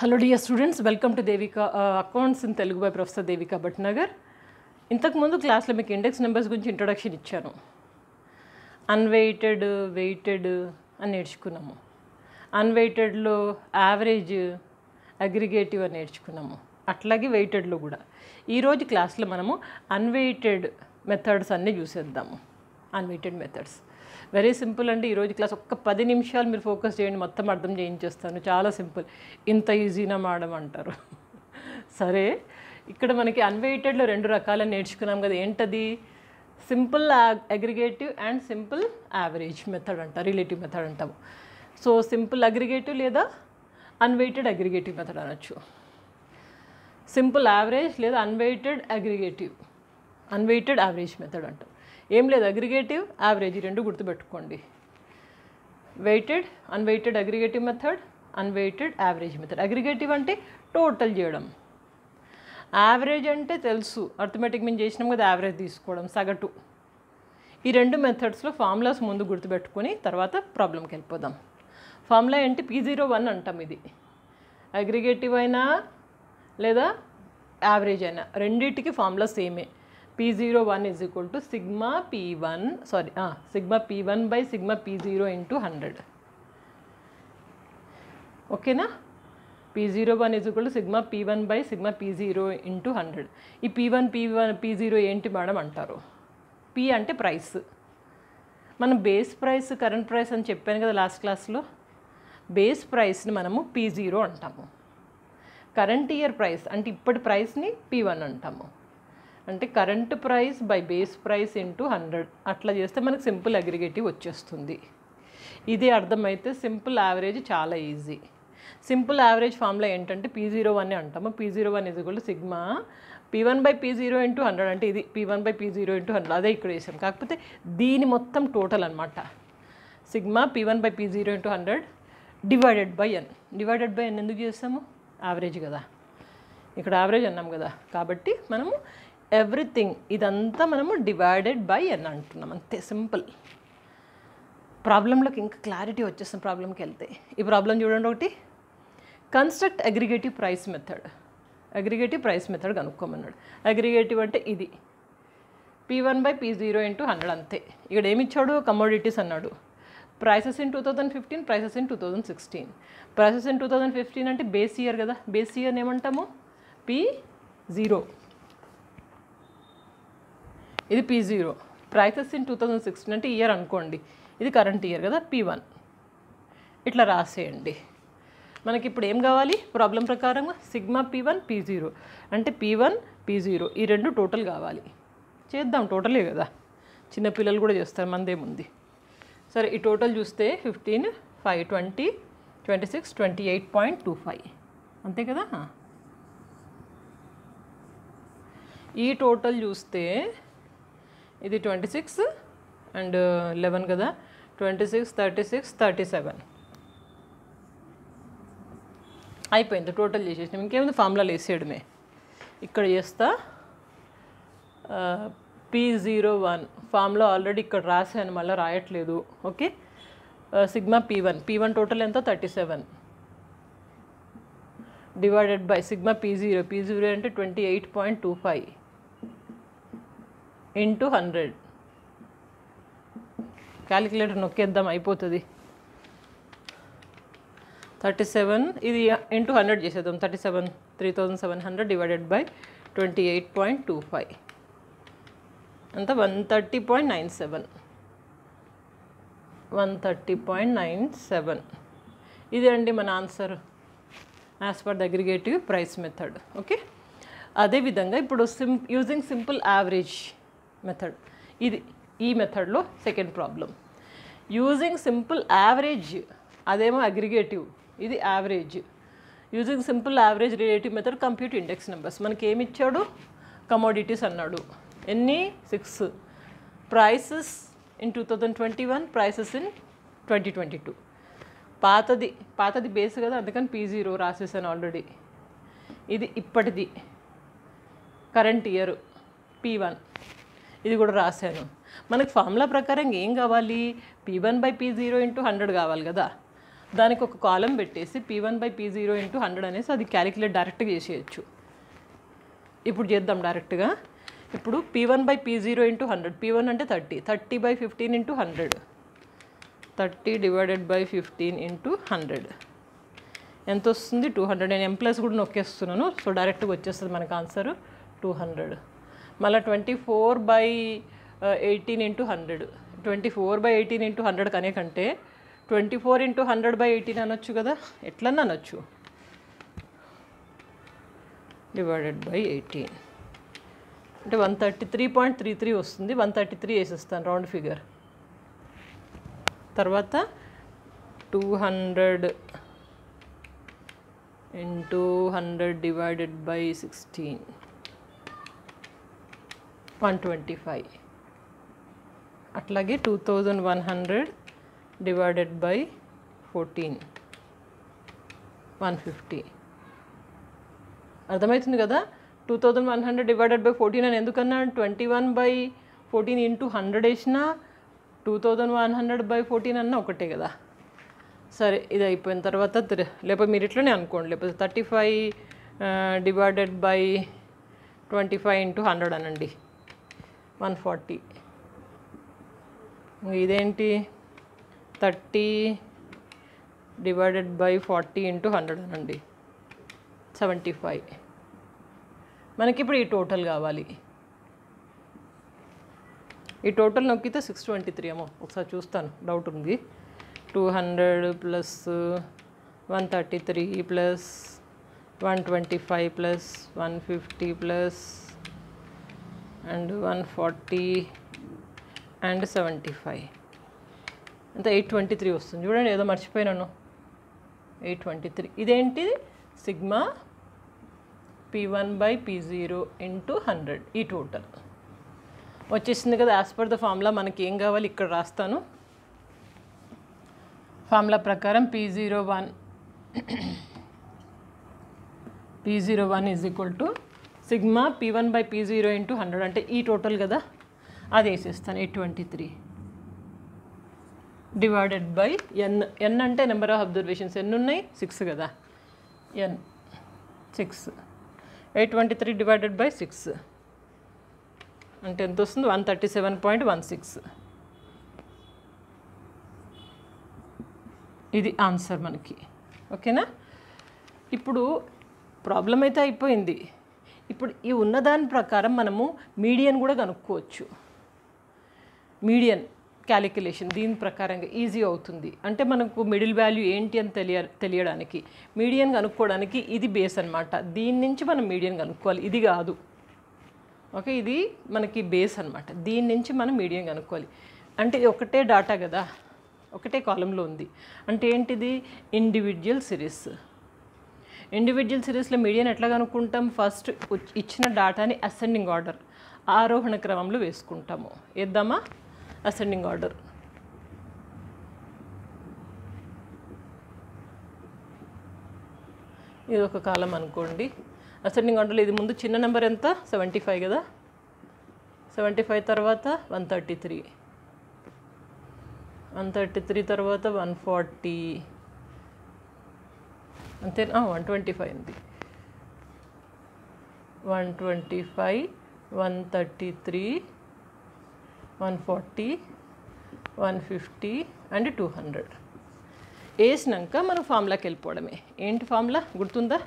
Hello dear students welcome to Devika accounts in Telugu by professor Devika Bhatnagar ఇంతకుముందు క్లాస్లో మీకు index numbers గురించి introduction ఇచ్చాను. Unweighted weighted అని నేర్చుకున్నాము. అన్వెయిటెడ్లో యావరేజ్ అగ్రిగేటివ్ అని నేర్చుకున్నాము. అట్లాగే వెయిటెడ్లో కూడా. ఈరోజు క్లాస్లో మనము అన్వెయిటెడ్ మెథడ్స్ అన్నీ చూసేద్దాము. అన్వెయిటెడ్ మెథడ్స్ వెరీ సింపుల్ అండి. ఈరోజు క్లాస్ ఒక్క పది నిమిషాలు మీరు ఫోకస్ చేయండి మొత్తం అర్థం చేయించేస్తాను. చాలా సింపుల్. ఇంత ఈజీనా మేడం అంటారు. సరే ఇక్కడ మనకి అన్వెయిటెడ్లో రెండు రకాల నేర్చుకున్నాం కదా ఏంటది? Simple aggregative and simple average method అంట రిలేటివ్ మెథడ్ అంటాము. సో సింపుల్ అగ్రిగేటివ్ లేదా అన్వెయిటెడ్ అగ్రిగేటివ్ మెథడ్ అనొచ్చు. సింపుల్ యావరేజ్ లేదా unweighted aggregative unweighted average method అంటాం. ఏం లేదు అగ్రిగేటివ్ యావరేజ్ రెండు గుర్తుపెట్టుకోండి. Weighted unweighted aggregative method unweighted average method aggregative అంటే టోటల్ చేయడం. యావరేజ్ అంటే తెలుసు. అర్థమెటిక్ మేము చేసినాం కదా యావరేజ్ తీసుకోవడం సగటు. ఈ రెండు మెథడ్స్లో ఫార్ములాస్ ముందు గుర్తుపెట్టుకొని తర్వాత ప్రాబ్లంకి వెళ్ళిపోదాం. ఫార్ములా ఏంటి? పీ జీరో వన్ అంటాం ఇది. అగ్రిగేటివ్ అయినా లేదా యావరేజ్ అయినా రెండింటికి ఫార్ములా సేమే P zero one is equal to sigma P one sorry sigma P one by sigma P zero into hundred ఓకేనా P zero one is equal to sigma P one by sigma P zero into hundred ఈ P one P one P zero ఏంటి madam అంటారు? P అంటే price మనం base price current price అని చెప్పాను కదా last క్లాస్లో బేస్ ప్రైస్ని మనము పీ జీరో అంటాము. కరెంట్ ఇయర్ ప్రైస్ అంటే ఇప్పటి ప్రైస్ని పీ వన్ అంటాము. అంటే current price by base price into hundred. అట్లా చేస్తే మనకు సింపుల్ అగ్రిగేటివ్ వచ్చేస్తుంది. ఇది అర్థమైతే సింపుల్ యావరేజ్ చాలా ఈజీ. సింపుల్ యావరేజ్ ఫామ్లో ఏంటంటే పీ జీరో వన్ అంటాము. పీ జీరో వన్ ఇది కూడా sigma P one by P zero into hundred అంటే ఇది P one by P zero into hundred అదే ఇక్కడ వేసాం. కాకపోతే దీని మొత్తం టోటల్ అనమాట sigma P one by P zero into hundred divided by N divided by N ఎందుకు చేస్తాము యావరేజ్ కదా. ఇక్కడ యావరేజ్ అన్నాం కదా. కాబట్టి మనము ఎవ్రీథింగ్ ఇదంతా మనము డివైడెడ్ బై అని అంటున్నాం. అంతే సింపుల్. ప్రాబ్లంలోకి ఇంకా క్లారిటీ వచ్చేసిన ప్రాబ్లంకి వెళ్తే. ఈ ప్రాబ్లం చూడండి ఒకటి. Construct aggregative price method. Aggregative price method కనుక్కోమన్నాడు. Aggregative అంటే ఇది. P one by P zero into hundred అంతే. ఇక్కడ ఏమి ఇచ్చాడు కమోడిటీస్ అన్నాడు. Prices in two thousand fifteen prices in two thousand sixteen prices in two thousand fifteen అంటే base year కదా. Base year ఏమంటాము? పీ జీరో ఇది P zero prices in two thousand sixteen అంటే ఇయర్ అనుకోండి. ఇది కరెంట్ ఇయర్ కదా P one ఇట్లా రాసేయండి. మనకి ఇప్పుడు ఏం కావాలి? ప్రాబ్లం ప్రకారంగా sigma P one P zero అంటే పీ వన్ పీ జీరో ఈ రెండు టోటల్ కావాలి. చేద్దాం టోటలే కదా. చిన్నపిల్లలు కూడా చేస్తారు మందేముంది. సరే ఈ టోటల్ చూస్తే fifteen five twenty twenty six twenty eight point two five అంతే కదా? ఈ టోటల్ చూస్తే ఇది ట్వంటీ సిక్స్ అండ్ లెవెన్ కదా. Twenty six thirty six thirty seven. అయిపోయింది టోటల్ చేసేసినాం. ఇంకేముంది? ఫార్ములాలు వేసేయడమే. ఇక్కడ చేస్తా. P zero one. ఫామ్లో ఆల్రెడీ ఇక్కడ రాశాను మళ్ళీ రాయట్లేదు. Okay? Sigma P one. P one total ఎంత? Thirty seven. Divided by sigma P zero. P zero అంటే twenty eight point two five. Into hundred. Calculator నొక్కేద్దాం అయిపోతుంది. థర్టీ సెవెన్ ఇది ఇంటూ హండ్రెడ్ చేసేద్దాం. Thirty seven three thousand seven hundred divided by twenty eight point two five. అంత one thirty point nine seven. One thirty point nine seven. ఇదే అండి మన answer. As per the aggregative price method. Okay? అదేవిధంగా ఇప్పుడు sim using simple average method ఇది ఈ మెథడ్లో second problem using simple average అదేమో అగ్రిగేటివ్ ఇది average using simple average relative method compute index numbers మనకి ఏమి ఇచ్చాడు కమోడిటీస్ అన్నాడు. ఎన్ని? Six prices in two thousand twenty one prices in twenty twenty two పాతది పాతది బేస్ కదా అందుకని పీ జీరో రాసేసాను ఆల్రెడీ ఇది ఇప్పటిది. కరెంట్ ఇయర్ పీ వన్ ఇది కూడా రాశాను. మనకు ఫార్ములా ప్రకారం ఏం కావాలి? P one by P zero into hundred కావాలి కదా. దానికి ఒక కాలం పెట్టేసి P one by P zero into hundred అనేసి అది క్యాలిక్యులేట్ డైరెక్ట్గా చేసేయచ్చు. ఇప్పుడు చేద్దాం డైరెక్ట్గా ఇప్పుడు P one by P zero into hundred P one అంటే thirty thirty by fifteen into hundred thirty divided by fifteen into hundred ఎంత వస్తుంది? టూ హండ్రెడ్ నేను ఎం కూడా నొక్కేస్తున్నాను. సో డైరెక్ట్గా వచ్చేస్తుంది మనకు ఆన్సర్ టూ హండ్రెడ్ మళ్ళీ twenty four by eighteen into hundred. Twenty four by eighteen into hundred కనే కంటే twenty four into hundred by eighteen అనొచ్చు కదా? ఎట్లన్నా అనొచ్చు. Divided by eighteen. అంటే one thirty three point three three వస్తుంది. వన్ థర్టీ త్రీ వేసేస్తాను రౌండ్ ఫిగర్. తర్వాత two hundred into hundred divided by sixteen. One twenty five. అట్లాగే two thousand one hundred divided by fourteen. One fifty. అర్థమవుతుంది కదా? Two thousand one hundred divided by fourteen అని ఎందుకన్నా? Twenty one by fourteen into hundred వేసినా two thousand one hundred by fourteen అన్న ఒకటే కదా? సరే ఇది అయిపోయిన తర్వాత లేకపోతే మీరు ఇట్లనే అనుకోండి. లేకపోతే thirty five divided by twenty five into hundred అనండి. One forty. ఇదేంటి? Thirty divided by forty into hundred అనండి. Seventy five. మనకి ఇప్పుడు ఈ టోటల్ కావాలి. ఈ టోటల్ నొక్కితే సిక్స్ ట్వంటీ త్రీ ఏమో ఒకసారి చూస్తాను డౌట్ ఉంది. Two hundred plus one thirty three plus one twenty five plus one fifty plus and one forty and seventy five. అంత ఎయిట్ ట్వంటీ త్రీ వస్తుంది. చూడండి ఏదో మర్చిపోయినాను. Eight twenty three. ఇదేంటి? Sigma P one by P zero into hundred ఈ total. వచ్చేసింది కదా as per the formula మనకి ఏం కావాలి? ఇక్కడ రాస్తాను. ఫార్ములా ప్రకారం P zero one P zero one is equal to sigma P one by P zero into hundred అంటే ఈ టోటల్ కదా? అది వేసేస్తాను eight twenty three divided by N N అంటే నెంబర్ ఆఫ్ అబ్జర్వేషన్స్ ఎన్ని ఉన్నాయి సిక్స్ కదా? N six eight twenty three divided by six అంటే ఎంత వస్తుంది? One thirty seven point one six ఇది ఆన్సర్ మనకి. ఓకేనా ఇప్పుడు ప్రాబ్లం అయితే అయిపోయింది. ఇప్పుడు ఈ ఉన్నదాని ప్రకారం మనము మీడియన్ కూడా కనుక్కోవచ్చు. మీడియన్ క్యాలిక్యులేషన్ దీని ప్రకారంగా ఈజీ అవుతుంది. అంటే మనకు మిడిల్ వాల్యూ ఏంటి అని తెలియ తెలియడానికి మీడియన్ కనుక్కోవడానికి ఇది బేస్ అన్నమాట. దీని నుంచి మనం మీడియన్ కనుక్కోవాలి. ఇది కాదు. ఓకే ఇది మనకి బేస్ అన్నమాట. దీని నుంచి మనం మీడియం కనుక్కోవాలి. అంటే ఇది ఒకటే డాటా కదా. ఒకటే కాలంలో ఉంది. అంటే ఏంటిది? Individual series. ఇండివిజువల్ సిరీస్లో మీడియాని ఎట్లా కనుక్కుంటాం? ఫస్ట్ ఇచ్చిన డాటాని అసెండింగ్ ఆర్డర్ ఆరోహణ క్రమంలో వేసుకుంటాము. వేద్దామా అసెండింగ్ ఆర్డర్ ఇది ఒక కాలం అనుకోండి. అసెండింగ్ ఆర్డర్లో ఇది ముందు చిన్న నెంబర్ ఎంత? సెవెంటీ ఫైవ్ కదా? సెవెంటీ ఫైవ్ తర్వాత one thirty three one thirty three తర్వాత వన్ ఫార్టీ అంతేనా వన్ ట్వంటీ ఫైవ్ ఉంది. One twenty five one thirty three one forty one fifty and two hundred వేసినాక మనం ఫామ్లాకి వెళ్ళిపోవడమే. ఏంటి ఫామ్లా గుర్తుందా?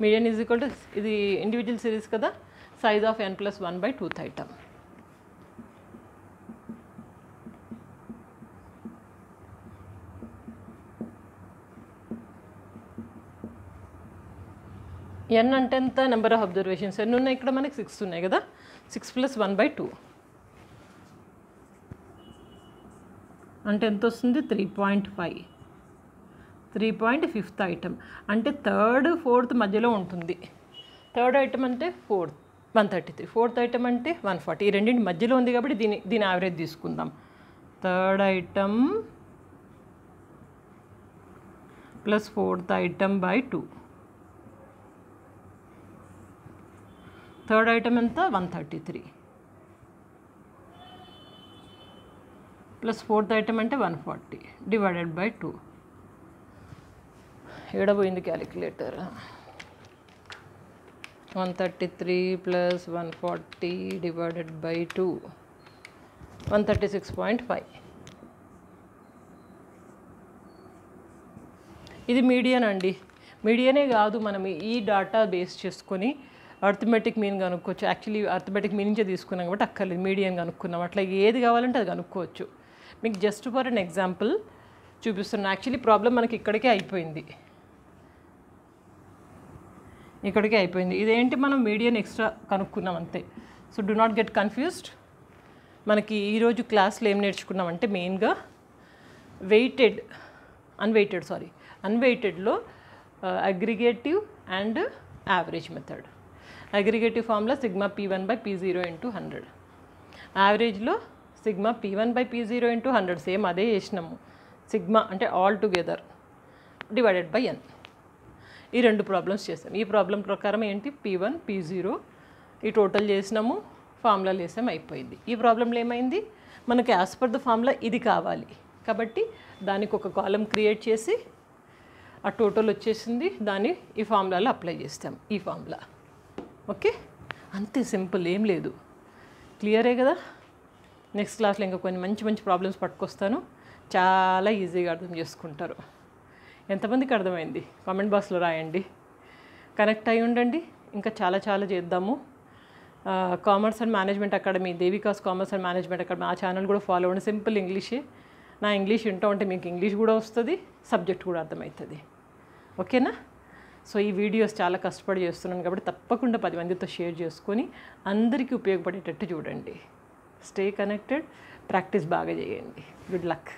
మీడియన్ ఈజ్ ఈక్వల్ టు ఇది ఇండివిజువల్ సిరీస్ కదా? Size of N plus one by two item N అంటే ఎంత నెంబర్ ఆఫ్ అబ్జర్వేషన్స్ ఎన్ని ఉన్నాయి ఇక్కడ మనకి సిక్స్ ఉన్నాయి కదా? Six plus one by two అంటే ఎంత వస్తుంది? Three point five three point fifth item అంటే థర్డ్ ఫోర్త్ మధ్యలో ఉంటుంది. థర్డ్ ఐటమ్ అంటే fourth one thirty three fourth item అంటే వన్ ఫార్టీ ఈ రెండింటి మధ్యలో ఉంది కాబట్టి దీని దీని యావరేజ్ తీసుకుందాం. Third item plus fourth item by two third item ఎంత? One thirty three. Plus fourth item అంటే one forty divided by two. ఏడబోయింది calculator? One thirty three plus one forty divided by two. One thirty six point five. ఇది median అండి. మీడియనే కాదు మనం ఈ data base చేసుకొని arithmetic mean కనుక్కోవచ్చు actually arithmetic mean తీసుకున్నాం కాబట్టి అక్కర్లేదు. మీడియం కనుక్కున్నాం అట్లా ఏది కావాలంటే అది కనుక్కోవచ్చు మీకు జస్ట్ ఫర్ అన్ ఎగ్జాంపుల్ చూపిస్తున్నాను యాక్చువల్లీ ప్రాబ్లం మనకి ఇక్కడికే అయిపోయింది. ఇక్కడికే అయిపోయింది. ఇదేంటి మనం మీడియం ఎక్స్ట్రా కనుక్కున్నాం అంతే. So do not get confused మనకి ఈరోజు క్లాస్లో ఏం నేర్చుకున్నామంటే మెయిన్గా weighted unweighted sorry అన్వెయిటెడ్లో aggregative and average method aggregative formula sigma P one by P zero into hundred యావరేజ్లో sigma P one by P zero into hundred same అదే చేసినాము. Sigma అంటే all together divided by N ఈ రెండు problems చేసాం. ఈ problem ప్రకారం ఏంటి? P one P zero ఈ టోటల్ చేసినాము ఫార్ములా వేసాం అయిపోయింది. ఈ ప్రాబ్లంలో ఏమైంది? మనకి యాజ్ పర్ ద ఫార్ములా ఇది కావాలి. కాబట్టి దానికి ఒక కాలం క్రియేట్ చేసి ఆ టోటల్ వచ్చేసింది. దాన్ని ఈ ఫార్ములాలో అప్లై చేస్తాం. ఈ ఫార్ములా ఓకే? అంతే సింపుల్ ఏం లేదు. క్లియరే కదా? నెక్స్ట్ క్లాస్లో ఇంకా కొన్ని మంచి మంచి ప్రాబ్లమ్స్ పట్టుకొస్తాను. చాలా ఈజీగా అర్థం చేసుకుంటారు. ఎంతమందికి అర్థమైంది? కామెంట్ బాక్స్లో రాయండి. కనెక్ట్ అయి ఉండండి. ఇంకా చాలా చాలా చేద్దాము. Commerce and management academy Devika's commerce and management academy ఆ ఛానల్ కూడా ఫాలో అవ్వండి. సింపుల్ ఇంగ్లీషే. నా ఇంగ్లీష్ వింటూ ఉంటే మీకు ఇంగ్లీష్ కూడా వస్తుంది సబ్జెక్ట్ కూడా అర్థమవుతుంది. ఓకేనా? సో ఈ వీడియోస్ చాలా కష్టపడి చేస్తున్నాను కాబట్టి తప్పకుండా పది మందితో షేర్ చేసుకొని అందరికీ ఉపయోగపడేటట్టు చూడండి. స్టే కనెక్టెడ్ ప్రాక్టీస్ బాగా చేయండి. Good luck